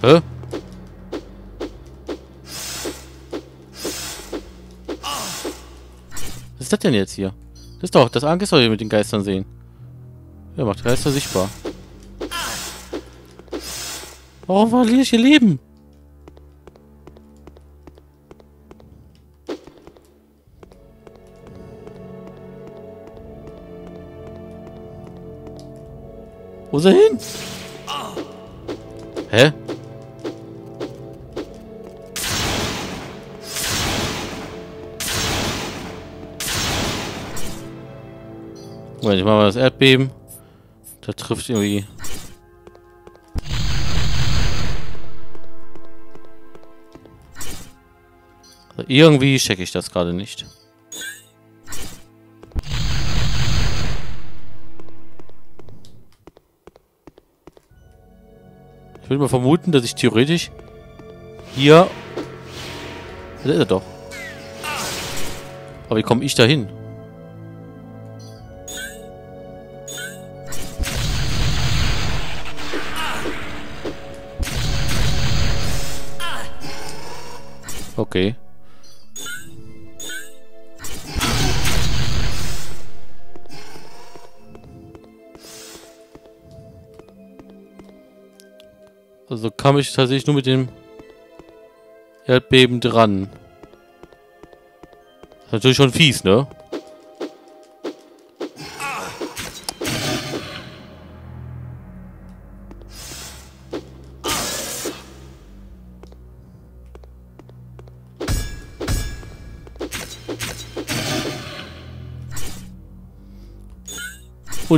Hä? Was ist das denn jetzt hier? Das ist doch, das Angst soll hier mit den Geistern sehen. Ja, macht Geister sichtbar. Warum verliere ich ihr Leben? Wo ist er hin? Hä? Moment, ich mach mal das Erdbeben. Da trifft irgendwie... Also irgendwie checke ich das gerade nicht. Ich würde mal vermuten, dass ich theoretisch hier... Da ist er doch. Aber wie komme ich da hin? Okay. Also kam ich tatsächlich nur mit dem Erdbeben dran. Natürlich schon fies, ne?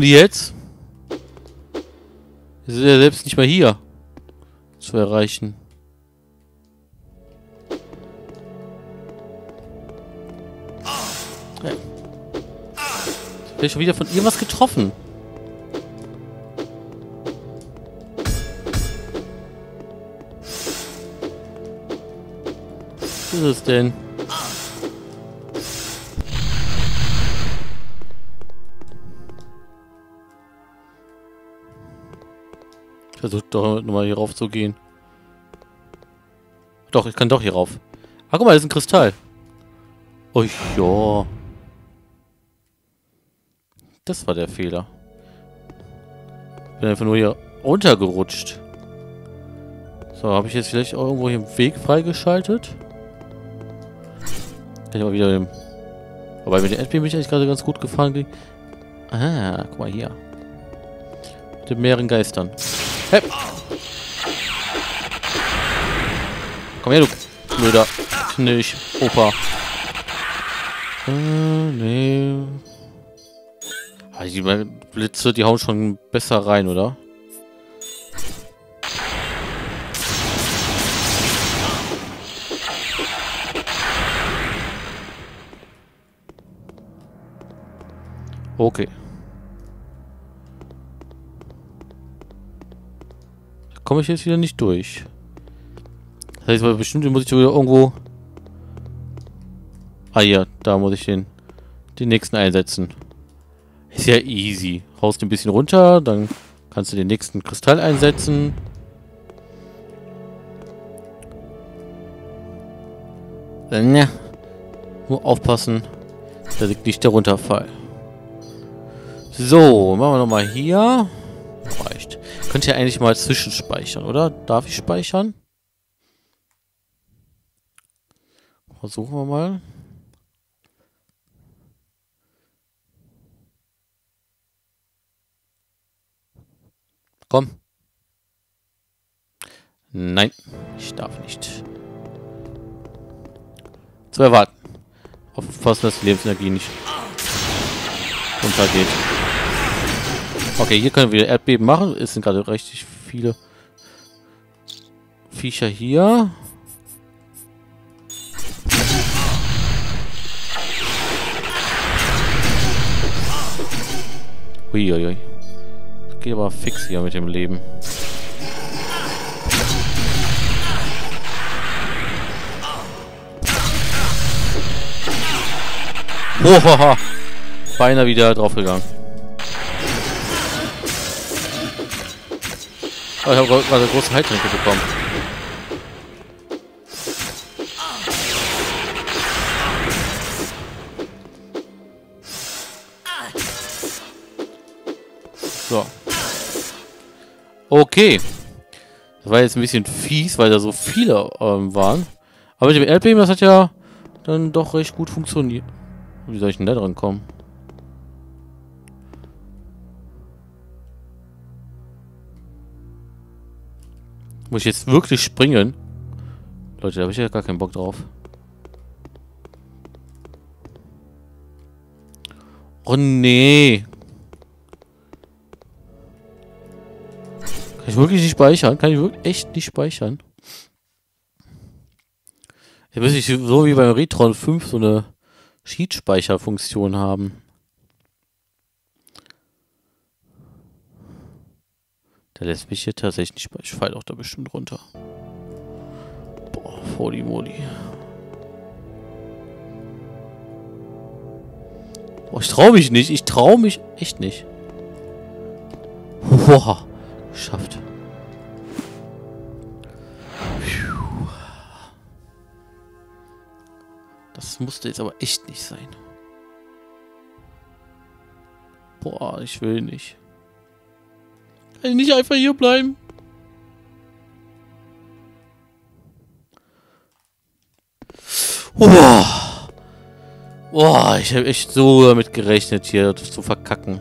Und jetzt? Ist er selbst nicht mal hier zu erreichen. Ja. Ich schon wieder von irgendwas getroffen. Was ist es denn? Versucht doch nochmal hier rauf zu gehen. Doch, ich kann doch hier rauf. Ah, guck mal, das ist ein Kristall. Oh ja. Das war der Fehler. Bin einfach nur hier runtergerutscht. So, habe ich jetzt vielleicht auch irgendwo hier einen Weg freigeschaltet? Kann ich mal wieder dem... Wobei mit den Erdbeben bin ich eigentlich gerade ganz gut gefahren. Ah, guck mal hier. Mit den mehreren Geistern. Hey. Komm her, du blöder Knilch, Opa. Äh, nee. Ah, die Blitze, die hauen schon besser rein, oder? Okay. Komme ich jetzt wieder nicht durch. Das heißt, bestimmt muss ich wieder irgendwo... Ah ja, da muss ich den, den nächsten einsetzen. Ist ja easy. Haust ein bisschen runter, dann kannst du den nächsten Kristall einsetzen. Ja. Nur aufpassen, dass ich nicht darunter fall. So, machen wir nochmal hier. Reicht. Könnt ihr eigentlich mal zwischenspeichern, oder? Darf ich speichern? Versuchen wir mal. Komm. Nein, ich darf nicht. Zu erwarten. Aufpassen, dass die Lebensenergie nicht runtergeht. Okay, hier können wir Erdbeben machen. Es sind gerade richtig viele Viecher hier. Uiuiui. Das geht aber fix hier mit dem Leben. Ohoha! Beinahe wieder draufgegangen. Aber ich habe gerade eine große Heiltränke bekommen. So. Okay. Das war jetzt ein bisschen fies, weil da so viele ähm, waren. Aber mit dem Erdbeben, das hat ja dann doch recht gut funktioniert. Wie soll ich denn da dran kommen? Muss ich jetzt wirklich springen? Leute, da habe ich ja gar keinen Bock drauf. Oh nee. Kann ich wirklich nicht speichern? Kann ich wirklich echt nicht speichern? Jetzt müsste ich so wie beim Retron 5 so eine Sheet-Speicherfunktion haben. Der lässt mich hier tatsächlich nicht. Ich falle auch da bestimmt runter. Boah, holy moly. Boah, ich traue mich nicht. Ich traue mich echt nicht. Boah, geschafft. Das musste jetzt aber echt nicht sein. Boah, ich will nicht. Kann ich nicht einfach hier bleiben? Boah. Boah, ich habe echt so damit gerechnet, hier zu verkacken.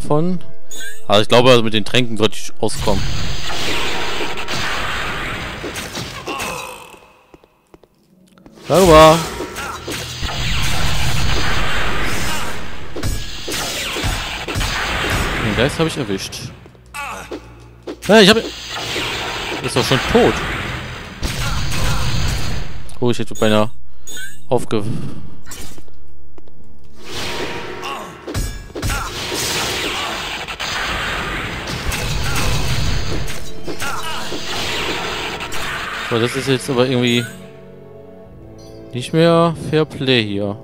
Davon. Also ich glaube, also mit den Tränken sollte ich auskommen. Darüber. Den Geist habe ich erwischt. Ja, ich habe... Ist doch schon tot. Oh, ich hätte beinahe aufge... So, das ist jetzt aber irgendwie nicht mehr Fair Play hier.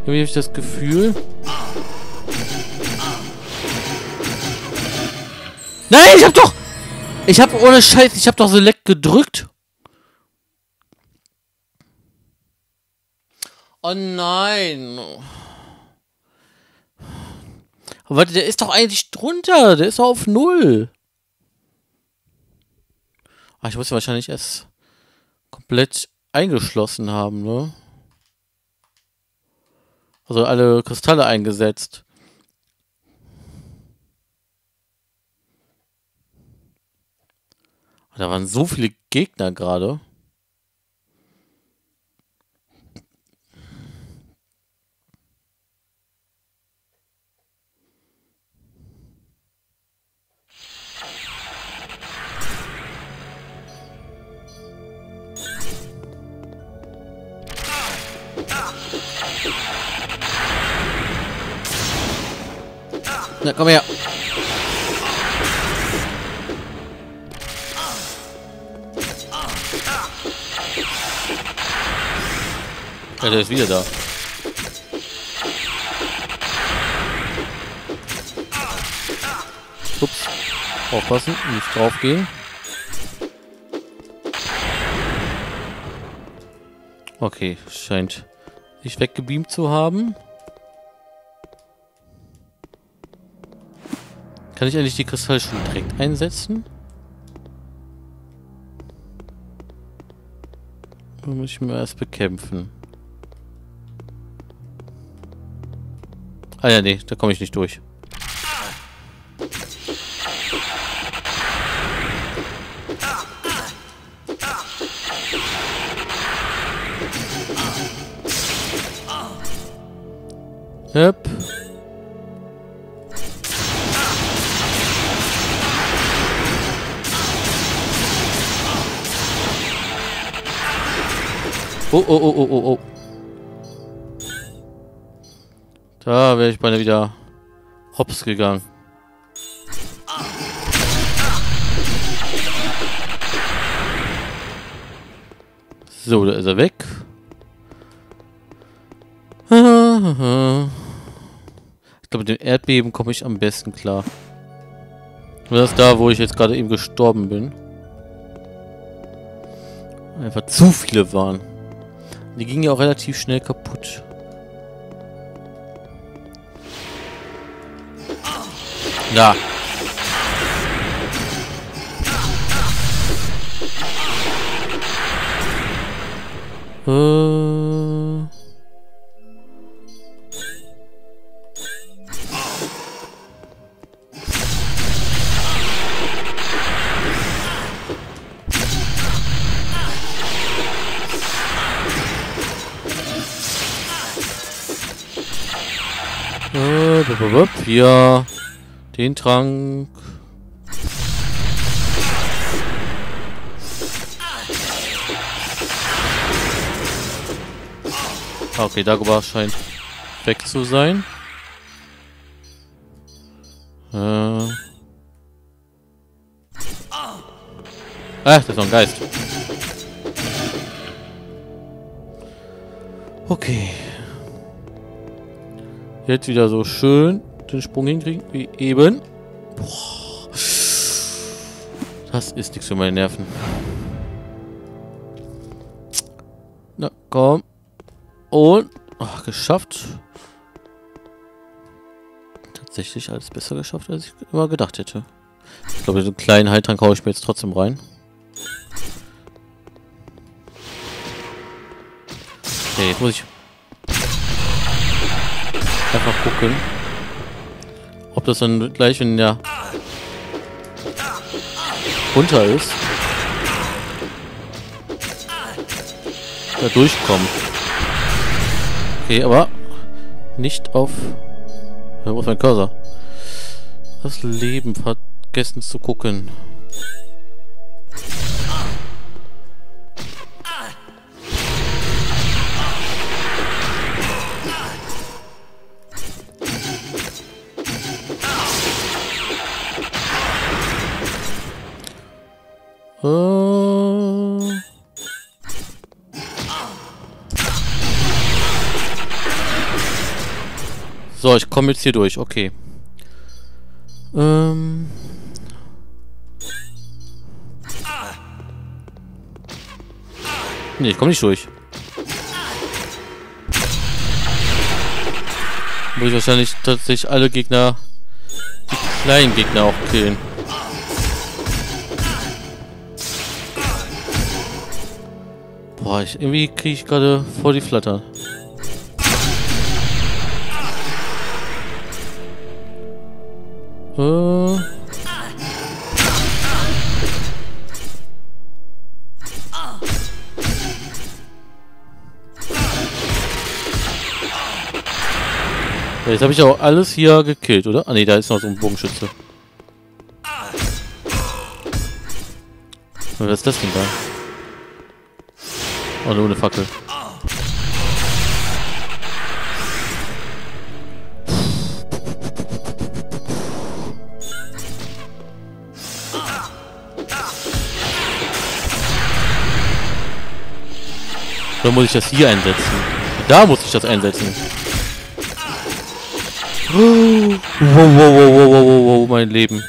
Irgendwie habe ich das Gefühl... Nein, ich hab doch... Ich hab ohne Scheiß, ich hab doch Select gedrückt. Oh nein. Warte, der ist doch eigentlich drunter. Der ist doch auf Null. Ah, ich muss wahrscheinlich erst komplett eingeschlossen haben, ne? Also alle Kristalle eingesetzt. Da waren so viele Gegner gerade. Na, komm her. Ja, der ist wieder da. Ups. Aufpassen, nicht draufgehen. Okay, scheint sich weggebeamt zu haben. Kann ich eigentlich die Kristalle schon direkt einsetzen? Oder muss ich mir erst bekämpfen? Ah ja, nee, da komme ich nicht durch. Yep. Oh, oh, oh, oh, oh, oh. Da wäre ich beinahe wieder hops gegangen. So, da ist er weg. Ich glaube, mit dem Erdbeben komme ich am besten klar. Das ist da, wo ich jetzt gerade eben gestorben bin. Einfach zu viele waren. Die gingen ja auch relativ schnell kaputt. Ja. Äh. Hier. Den Trank. Ah, Okay, Dagobah scheint weg zu sein. Äh. Ach, das ist noch ein Geist. Okay. Jetzt wieder so schön den Sprung hinkriegen wie eben. Das ist nichts für meine Nerven. Na, komm. Und. Ach, geschafft. Tatsächlich alles besser geschafft, als ich immer gedacht hätte. Ich glaube, so einen kleinen Heiltrank haue ich mir jetzt trotzdem rein. Okay, jetzt muss ich gucken, ob das dann gleich, wenn der runter ist, da durchkommt. Okay, aber nicht auf... Wo ist mein Cursor? Das Leben vergessen zu gucken. So, ich komme jetzt hier durch. Okay. Ähm... Nee, ich komme nicht durch. Muss ich wahrscheinlich tatsächlich alle Gegner, die kleinen Gegner auch killen. Boah, ich, irgendwie kriege ich gerade vor die Flatter. Äh. Jetzt habe ich auch alles hier gekillt, oder? Ah ne, da ist noch so ein Bogenschütze. Was ist das denn da? Oh, nur eine Fackel. Oder muss ich das hier einsetzen? Da muss ich das einsetzen. Wow, wow, wow, wow, wow, wow, wow, mein Leben.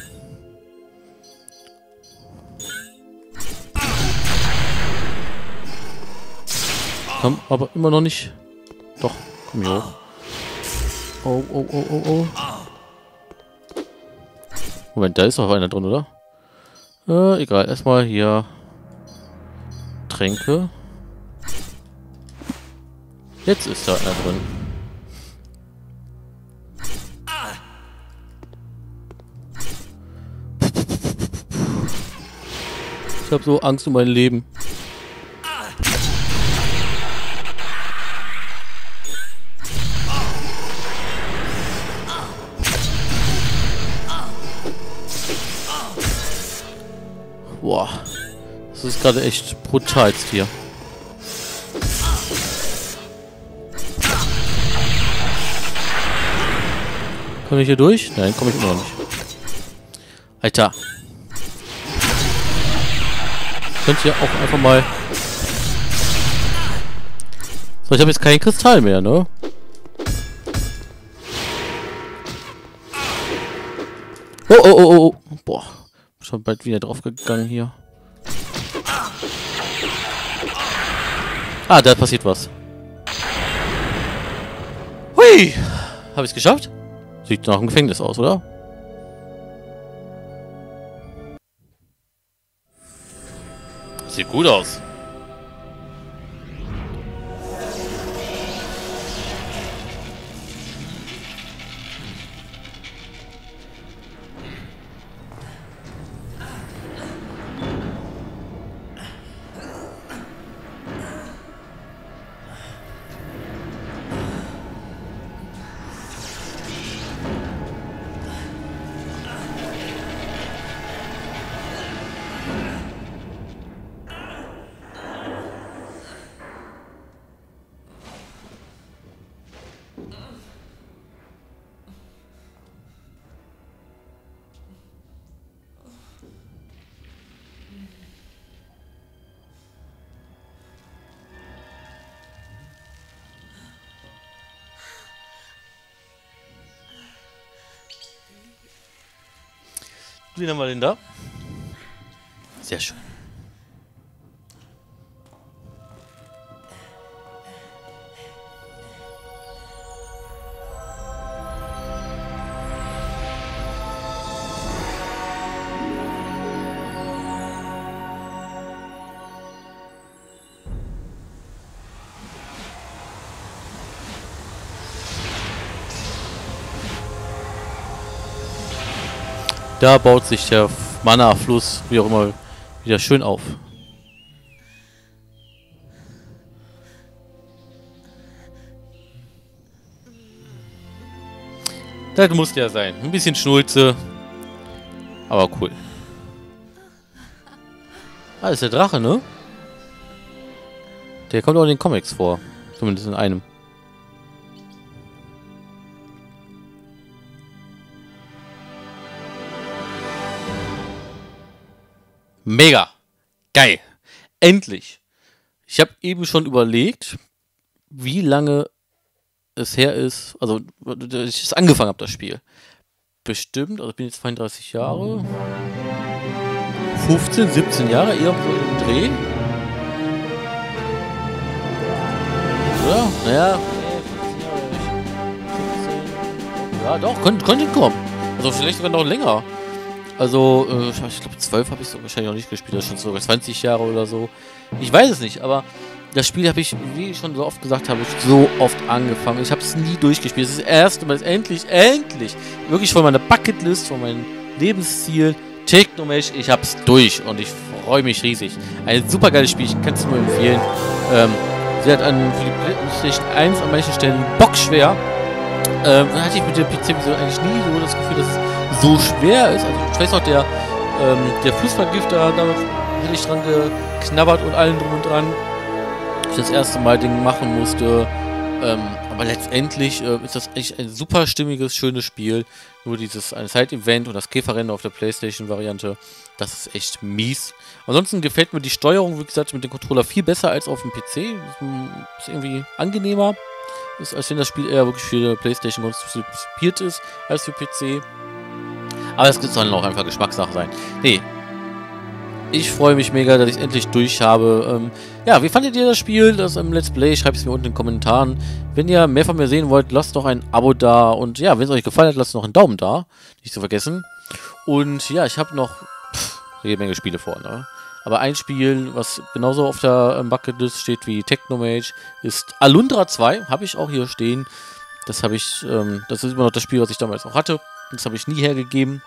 Komm, aber immer noch nicht. Doch, komm hier hoch. Oh, oh, oh, oh, oh. Moment, da ist noch einer drin, oder? Äh, egal. Erstmal hier Tränke. Jetzt ist da einer drin. Ich habe so Angst um mein Leben. Boah. Das ist gerade echt brutal hier. Komme ich hier durch? Nein, komme ich noch nicht. Alter. könnt ihr auch einfach mal... So, ich habe jetzt keinen Kristall mehr, ne? Oh, oh, oh, oh. oh. Boah. Schon bald wieder draufgegangen hier. Ah, da passiert was. Hui! Habe ich es geschafft? Sieht nach einem Gefängnis aus, oder? Sieht gut aus. Wen haben wir denn da? Sehr schön. Da baut sich der Mana-Fluss, wie auch immer, wieder schön auf. Das muss der sein. Ein bisschen Schnulze. Aber cool. Ah, das ist der Drache, ne? Der kommt auch in den Comics vor. Zumindest in einem. Mega. Geil. Endlich. Ich habe eben schon überlegt, wie lange es her ist, also ich es angefangen habe, das Spiel. Bestimmt, also ich bin jetzt 32 Jahre. 15, 17 Jahre, eher so im Dreh. Oder? Naja, Ja, doch, könnte, könnte kommen. Also vielleicht sogar noch länger. Also, äh, ich glaube, 12 habe ich so wahrscheinlich noch nicht gespielt, das ist schon sogar 20 Jahre oder so. Ich weiß es nicht, aber das Spiel habe ich, wie ich schon so oft gesagt habe, so oft angefangen. Ich habe es nie durchgespielt. Das ist das erste Mal, endlich, endlich, wirklich von meiner Bucketlist, von meinem Lebensziel, Technomesh, ich habe es durch und ich freue mich riesig. Ein super geiles Spiel, ich kann es nur empfehlen. Ähm, sie hat an, für die PlayStation 1 an manchen Stellen bockschwer. Ähm, hatte ich mit dem PC eigentlich nie so das Gefühl, dass es so schwer ist. Also ich weiß noch, der, ähm, der Flussvergifter, da hätte ich dran geknabbert und allen drum und dran. Ich das erste Mal Ding machen musste. Ähm, aber letztendlich äh, ist das echt ein super stimmiges, schönes Spiel. Nur dieses Side-Event und das Käferrennen auf der Playstation-Variante, das ist echt mies. Ansonsten gefällt mir die Steuerung, wie gesagt, mit dem Controller viel besser als auf dem PC. Ist irgendwie angenehmer. Ist, als wenn das Spiel eher wirklich für die Playstation konzipiert ist als für PC. Aber es soll auch einfach Geschmackssache sein. Nee. Ich freue mich mega, dass ich es endlich durch habe. Ähm, ja, wie fandet ihr das Spiel? Das im Let's Play? Schreibt es mir unten in den Kommentaren. Wenn ihr mehr von mir sehen wollt, lasst doch ein Abo da. Und ja, wenn es euch gefallen hat, lasst noch einen Daumen da. Nicht zu vergessen. Und ja, ich habe noch pff, jede Menge Spiele vor, ne? Aber ein Spiel, was genauso auf der ähm, Bucketlist steht wie Technomage, ist Alundra 2. Habe ich auch hier stehen. Das habe ich, ähm, das ist immer noch das Spiel, was ich damals auch hatte. Das habe ich nie hergegeben.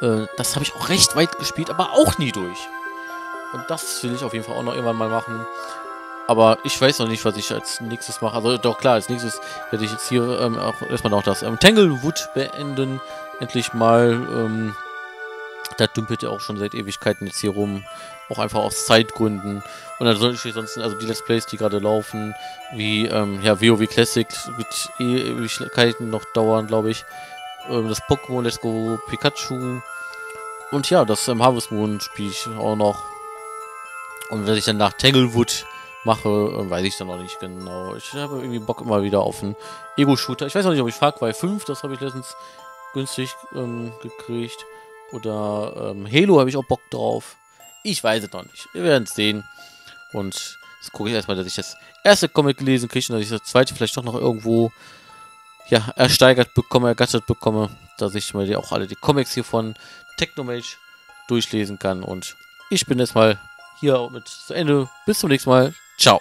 Äh, das habe ich auch recht weit gespielt, aber auch nie durch. Und das will ich auf jeden Fall auch noch irgendwann mal machen. Aber ich weiß noch nicht, was ich als nächstes mache. Also doch klar, als nächstes werde ich jetzt hier ähm, auch erstmal noch das ähm, Tanglewood beenden. Endlich mal. Ähm, da dümpelt ja auch schon seit Ewigkeiten jetzt hier rum. Auch einfach aus Zeitgründen. Und dann soll ich sonst, also die Let's Plays, die gerade laufen, wie ähm, ja, WoW Classic, wird Ewigkeiten noch dauern, glaube ich. Ähm, das Pokémon Let's Go Pikachu. Und ja, das ähm, Harvest Moon spiele ich auch noch. Und wenn ich dann nach Tanglewood mache, äh, weiß ich dann noch nicht genau. Ich habe irgendwie Bock immer wieder auf einen Ego-Shooter. Ich weiß noch nicht, ob ich Far Cry 5, das habe ich letztens günstig ähm, gekriegt. Oder ähm, Halo habe ich auch Bock drauf. Ich weiß es noch nicht. Wir werden es sehen. Und jetzt gucke ich erstmal, dass ich das erste Comic gelesen kriege und dass ich das zweite vielleicht doch noch irgendwo ja, ersteigert bekomme, ergattert bekomme, dass ich mir auch alle die Comics hier von Technomage durchlesen kann. Und ich bin jetzt mal hier mit zu Ende. Bis zum nächsten Mal. Ciao.